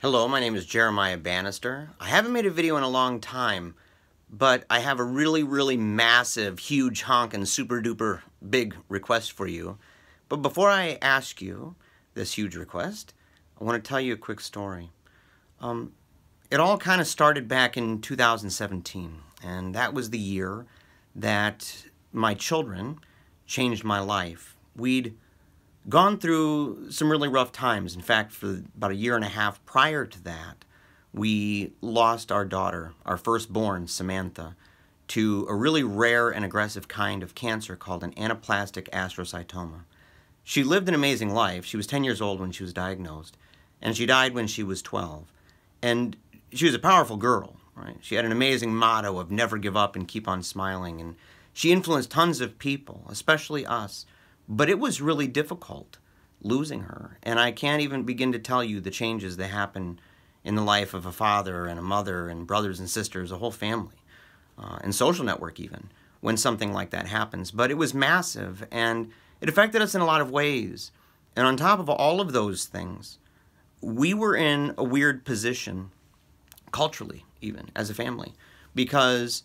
Hello, my name is Jeremiah Bannister. I haven't made a video in a long time, but I have a really, really massive, huge, honking, super duper big request for you. But before I ask you this huge request, I want to tell you a quick story. Um, it all kind of started back in 2017, and that was the year that my children changed my life. We'd gone through some really rough times. In fact, for about a year and a half prior to that, we lost our daughter, our firstborn, Samantha, to a really rare and aggressive kind of cancer called an anaplastic astrocytoma. She lived an amazing life. She was 10 years old when she was diagnosed, and she died when she was 12. And she was a powerful girl, right? She had an amazing motto of never give up and keep on smiling, and she influenced tons of people, especially us. But it was really difficult losing her. And I can't even begin to tell you the changes that happen in the life of a father and a mother and brothers and sisters, a whole family, uh, and social network even, when something like that happens. But it was massive and it affected us in a lot of ways. And on top of all of those things, we were in a weird position, culturally even, as a family, because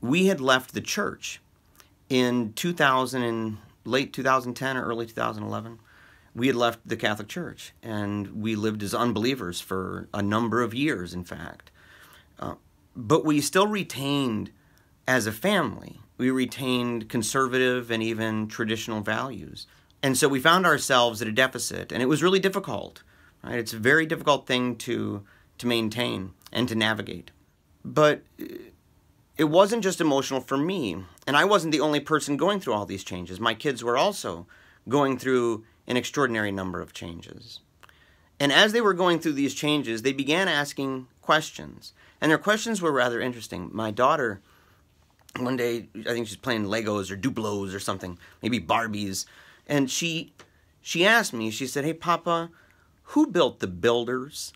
we had left the church in 2000 late 2010 or early 2011, we had left the Catholic Church and we lived as unbelievers for a number of years, in fact. Uh, but we still retained, as a family, we retained conservative and even traditional values. And so we found ourselves at a deficit, and it was really difficult. Right? It's a very difficult thing to, to maintain and to navigate. But it wasn't just emotional for me, and I wasn't the only person going through all these changes. My kids were also going through an extraordinary number of changes. And as they were going through these changes, they began asking questions. And their questions were rather interesting. My daughter, one day, I think she's playing Legos or Duplos or something, maybe Barbies, and she she asked me, she said, Hey, Papa, who built the builders?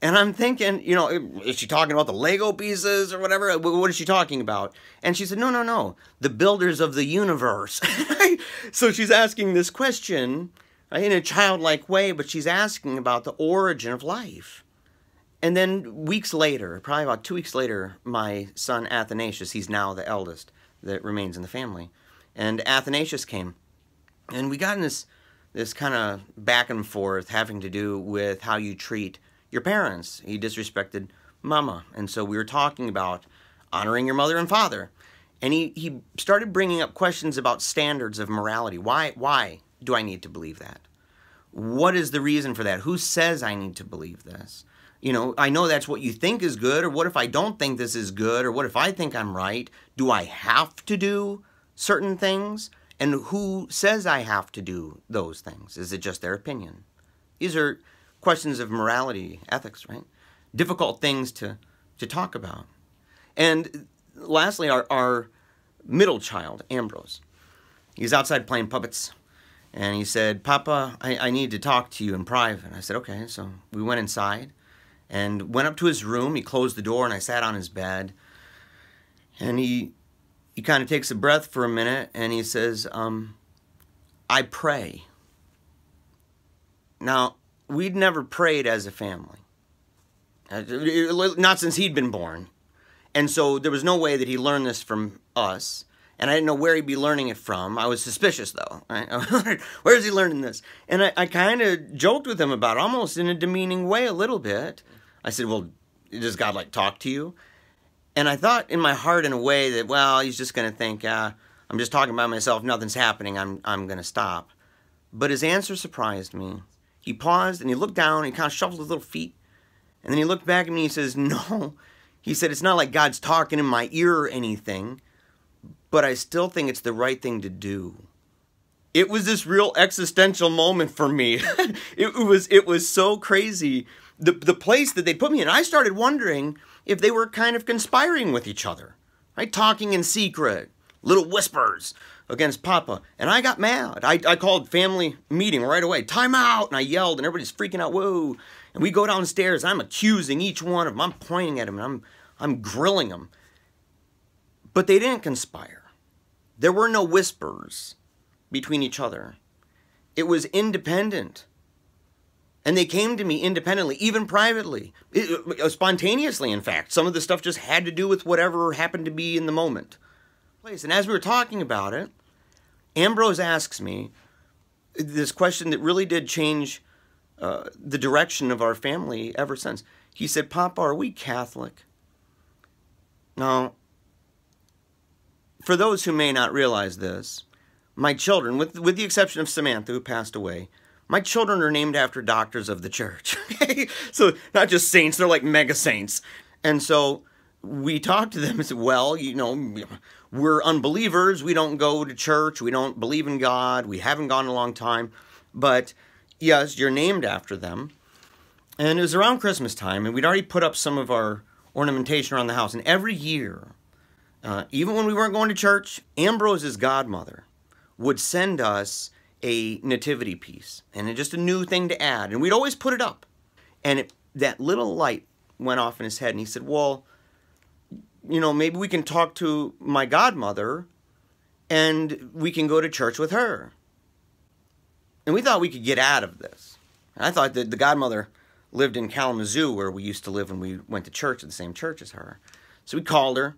And I'm thinking, you know, is she talking about the Lego pieces or whatever? What is she talking about? And she said, no, no, no, the builders of the universe. so she's asking this question right, in a childlike way, but she's asking about the origin of life. And then weeks later, probably about two weeks later, my son Athanasius, he's now the eldest that remains in the family, and Athanasius came. And we got in this, this kind of back and forth having to do with how you treat your parents. He disrespected mama. And so we were talking about honoring your mother and father. And he, he started bringing up questions about standards of morality. Why, why do I need to believe that? What is the reason for that? Who says I need to believe this? You know, I know that's what you think is good, or what if I don't think this is good, or what if I think I'm right? Do I have to do certain things? And who says I have to do those things? Is it just their opinion? These are questions of morality, ethics, right? Difficult things to, to talk about. And lastly, our, our middle child, Ambrose, he's outside playing puppets. And he said, Papa, I, I need to talk to you in private. I said, okay. So we went inside and went up to his room. He closed the door and I sat on his bed. And he, he kind of takes a breath for a minute and he says, um, I pray. Now, we'd never prayed as a family. Not since he'd been born. And so there was no way that he learned this from us. And I didn't know where he'd be learning it from. I was suspicious, though. Where is he learning this? And I, I kind of joked with him about it, almost in a demeaning way, a little bit. I said, Well, does God like talk to you? And I thought in my heart, in a way, that, well, he's just going to think, uh, I'm just talking about myself, nothing's happening, I'm, I'm going to stop. But his answer surprised me. He paused and he looked down and he kind of shuffled his little feet. And then he looked back at me and he says, No. He said, It's not like God's talking in my ear or anything, but I still think it's the right thing to do. It was this real existential moment for me. it, it, was it was so crazy. The, the place that they put me in, I started wondering if they were kind of conspiring with each other, right? Talking in secret, little whispers against Papa. And I got mad. I, I called family meeting right away. Time out! And I yelled, and everybody's freaking out. Whoa! And we go downstairs. I'm accusing each one of them. I'm pointing at them, and I'm, I'm grilling them. But they didn't conspire. There were no whispers between each other. It was independent And they came to me independently, even privately, it, uh, spontaneously, in fact. Some of the stuff just had to do with whatever happened to be in the moment. And as we were talking about it, Ambrose asks me this question that really did change uh, the direction of our family ever since. He said, Papa, are we Catholic? Now, for those who may not realize this, my children, with, with the exception of Samantha, who passed away, my children are named after doctors of the church. so not just saints, they're like mega saints. And so we talked to them and said, well, you know, we're unbelievers. We don't go to church. We don't believe in God. We haven't gone a long time. But yes, you're named after them. And it was around Christmas time, and we'd already put up some of our ornamentation around the house. And every year, uh, even when we weren't going to church, Ambrose's godmother would send us a nativity piece and just a new thing to add. And we'd always put it up. And it, that little light went off in his head, and he said, Well, you know, maybe we can talk to my godmother and we can go to church with her. And we thought we could get out of this. I thought that the godmother lived in Kalamazoo, where we used to live when we went to church at the same church as her. So we called her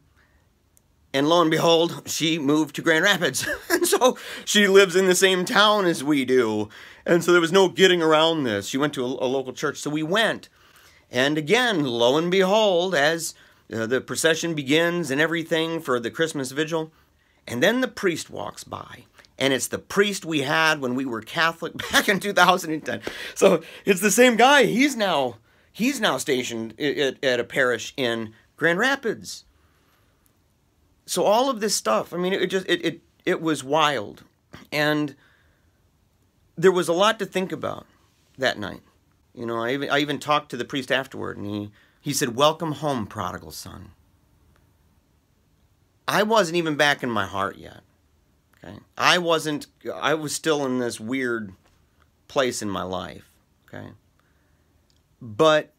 and lo and behold, she moved to Grand Rapids. and so she lives in the same town as we do. And so there was no getting around this. She went to a, a local church. So we went. And again, lo and behold, as uh, the procession begins and everything for the Christmas vigil, and then the priest walks by. And it's the priest we had when we were Catholic back in 2010. So it's the same guy. He's now he's now stationed at, at a parish in Grand Rapids so all of this stuff, I mean, it just it it it was wild, and there was a lot to think about that night. You know, I even I even talked to the priest afterward, and he he said, "Welcome home, prodigal son." I wasn't even back in my heart yet. Okay, I wasn't. I was still in this weird place in my life. Okay, but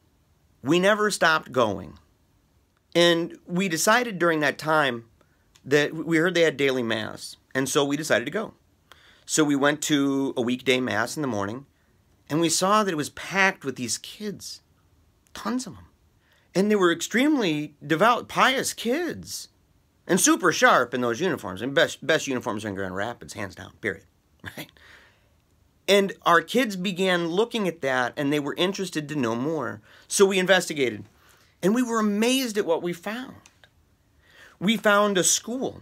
we never stopped going, and we decided during that time that we heard they had daily mass, and so we decided to go. So we went to a weekday mass in the morning, and we saw that it was packed with these kids, tons of them, and they were extremely devout, pious kids, and super sharp in those uniforms. And best best uniforms in Grand Rapids, hands down. Period. Right. And our kids began looking at that and they were interested to know more. So we investigated and we were amazed at what we found we found a school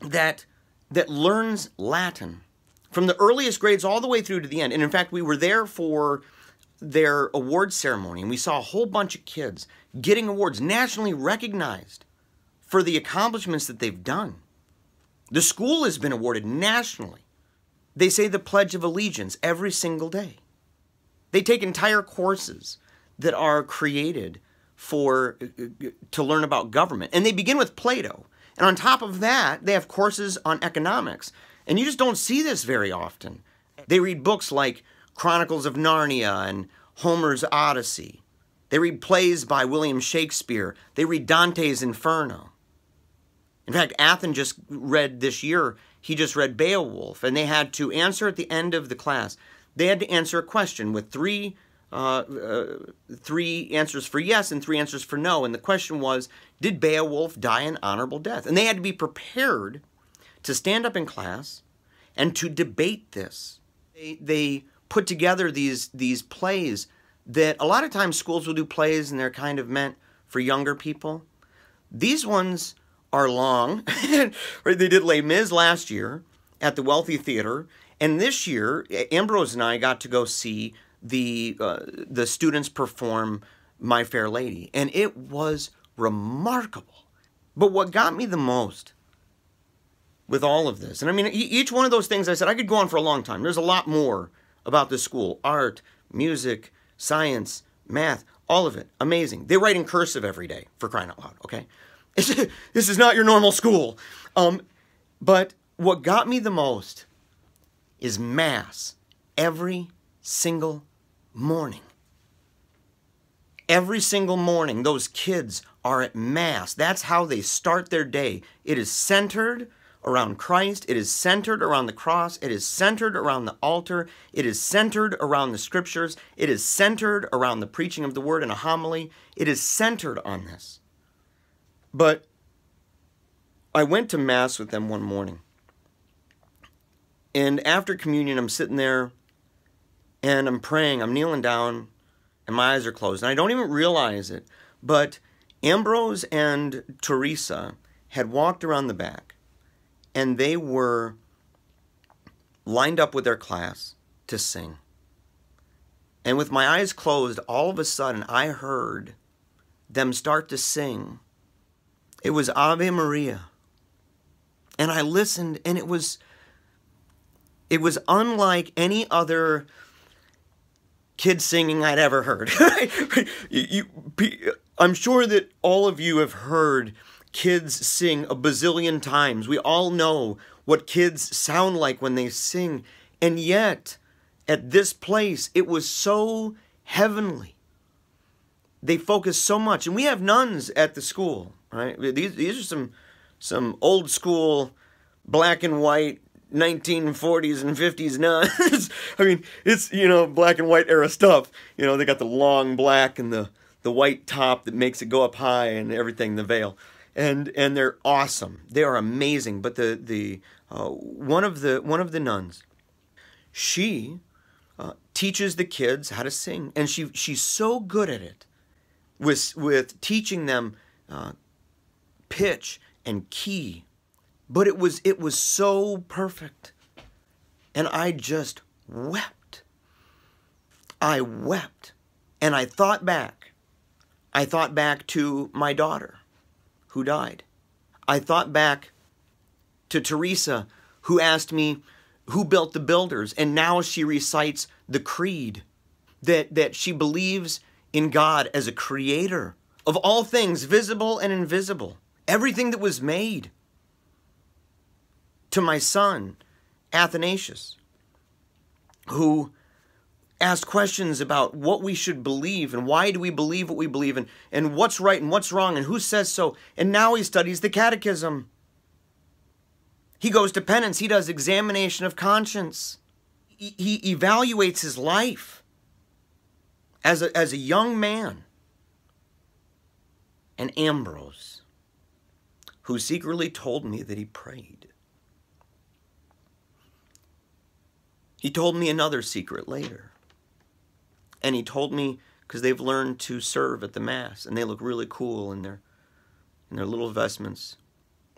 that that learns Latin from the earliest grades all the way through to the end. And in fact, we were there for their award ceremony and we saw a whole bunch of kids getting awards nationally recognized for the accomplishments that they've done. The school has been awarded nationally. They say the Pledge of Allegiance every single day. They take entire courses that are created for to learn about government. And they begin with Plato. And on top of that, they have courses on economics. And you just don't see this very often. They read books like Chronicles of Narnia and Homer's Odyssey. They read plays by William Shakespeare. They read Dante's Inferno. In fact, Athen just read this year, he just read Beowulf, and they had to answer at the end of the class. They had to answer a question with three uh, uh, three answers for yes and three answers for no. And the question was, did Beowulf die an honorable death? And they had to be prepared to stand up in class and to debate this. They, they put together these, these plays that a lot of times schools will do plays and they're kind of meant for younger people. These ones are long. right? they did Les Mis last year at the Wealthy Theater. And this year, Ambrose and I got to go see the uh, the students perform My Fair Lady, and it was remarkable. But what got me the most with all of this, and I mean, each one of those things I said I could go on for a long time. There's a lot more about this school: art, music, science, math, all of it. Amazing. They write in cursive every day for crying out loud. Okay, this is not your normal school. Um, but what got me the most is mass every single morning. Every single morning, those kids are at Mass. That's how they start their day. It is centered around Christ. It is centered around the cross. It is centered around the altar. It is centered around the scriptures. It is centered around the preaching of the word in a homily. It is centered on this. But I went to Mass with them one morning. And after communion, I'm sitting there and I'm praying. I'm kneeling down and my eyes are closed. And I don't even realize it. But Ambrose and Teresa had walked around the back and they were lined up with their class to sing. And with my eyes closed, all of a sudden I heard them start to sing. It was Ave Maria. And I listened and it was it was unlike any other kid singing I'd ever heard. you, you, I'm sure that all of you have heard kids sing a bazillion times. We all know what kids sound like when they sing. And yet, at this place, it was so heavenly. They focus so much. And we have nuns at the school, right? These, these are some, some old school, black and white, 1940s and 50s nuns. I mean, it's, you know, black and white era stuff. You know, they got the long black and the, the white top that makes it go up high and everything, the veil and and they're awesome. They are amazing. But the the uh, one of the one of the nuns, she uh, teaches the kids how to sing, and she she's so good at it, with with teaching them uh, pitch and key, but it was it was so perfect, and I just wept. I wept, and I thought back. I thought back to my daughter who died. I thought back to Teresa, who asked me who built the builders, and now she recites the creed that, that she believes in God as a creator of all things, visible and invisible, everything that was made. To my son, Athanasius, who asked questions about what we should believe and why do we believe what we believe and, and what's right and what's wrong and who says so. And now he studies the catechism. He goes to penance. He does examination of conscience. He, he evaluates his life as a, as a young man. And Ambrose, who secretly told me that he prayed. He told me another secret later. And he told me because they've learned to serve at the mass and they look really cool in their in their little vestments.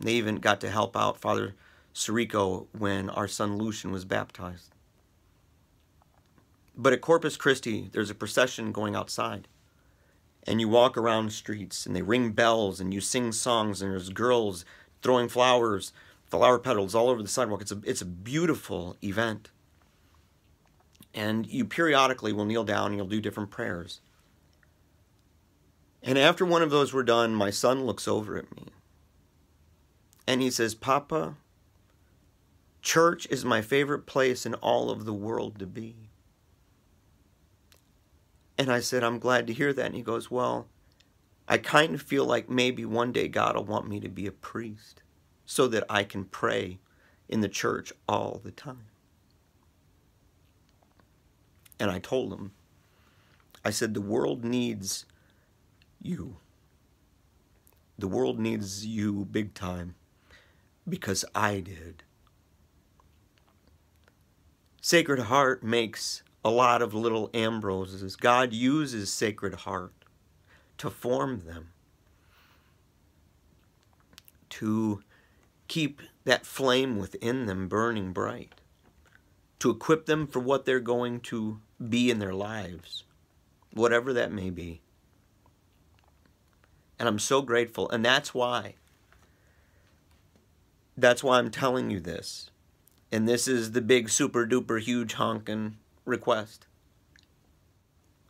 They even got to help out Father Sirico when our son Lucian was baptized. But at Corpus Christi, there's a procession going outside. And you walk around streets and they ring bells and you sing songs and there's girls throwing flowers, flower petals all over the sidewalk. It's a, it's a beautiful event. And you periodically will kneel down and you'll do different prayers. And after one of those were done, my son looks over at me and he says, Papa, church is my favorite place in all of the world to be. And I said, I'm glad to hear that. And he goes, Well, I kind of feel like maybe one day God will want me to be a priest so that I can pray in the church all the time. And I told him, I said, the world needs you. The world needs you big time because I did. Sacred Heart makes a lot of little Ambroses. God uses Sacred Heart to form them, to keep that flame within them burning bright, to equip them for what they're going to be in their lives, whatever that may be. And I'm so grateful. And that's why. That's why I'm telling you this. And this is the big super duper huge honkin' request.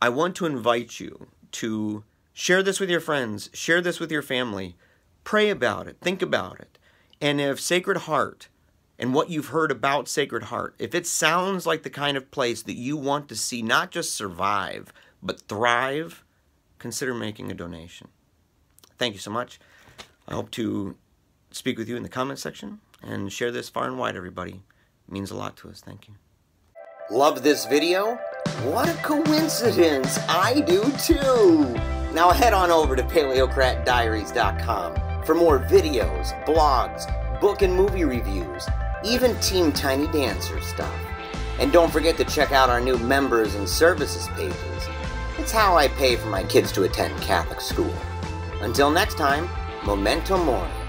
I want to invite you to share this with your friends, share this with your family, pray about it, think about it. And if Sacred Heart and what you've heard about Sacred Heart, if it sounds like the kind of place that you want to see not just survive, but thrive, consider making a donation. Thank you so much. I hope to speak with you in the comment section, and share this far and wide, everybody. It means a lot to us. Thank you. Love this video? What a coincidence! I do too! Now head on over to PaleocratDiaries.com for more videos, blogs, book and movie reviews, even Team Tiny Dancer stuff. And don't forget to check out our new members and services pages. It's how I pay for my kids to attend Catholic school. Until next time, Memento Mori.